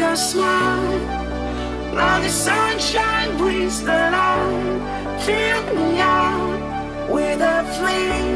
your smile. Now the sunshine brings the light. Fill me out with a flame.